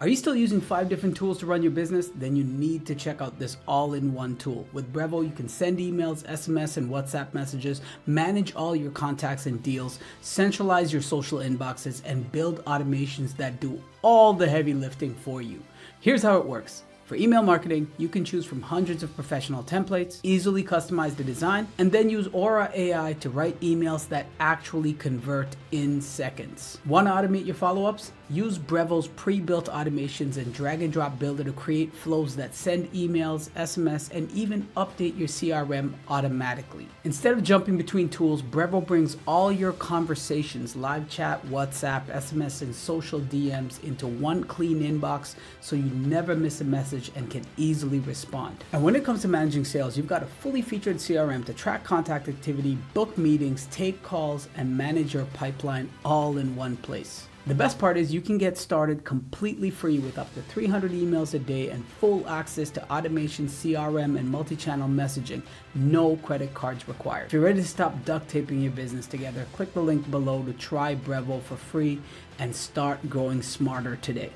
Are you still using five different tools to run your business? Then you need to check out this all in one tool. With Brevo, you can send emails, SMS, and WhatsApp messages, manage all your contacts and deals, centralize your social inboxes, and build automations that do all the heavy lifting for you. Here's how it works. For email marketing, you can choose from hundreds of professional templates, easily customize the design, and then use Aura AI to write emails that actually convert in seconds. Want to automate your follow ups? Use Brevo's pre built automations and drag and drop builder to create flows that send emails, SMS, and even update your CRM automatically. Instead of jumping between tools, Brevo brings all your conversations, live chat, WhatsApp, SMS, and social DMs into one clean inbox so you never miss a message message and can easily respond. And when it comes to managing sales, you've got a fully featured CRM to track contact activity, book meetings, take calls, and manage your pipeline all in one place. The best part is you can get started completely free with up to 300 emails a day and full access to automation, CRM, and multi channel messaging. No credit cards required. If you're ready to stop duct taping your business together, click the link below to try Brevo for free and start growing smarter today.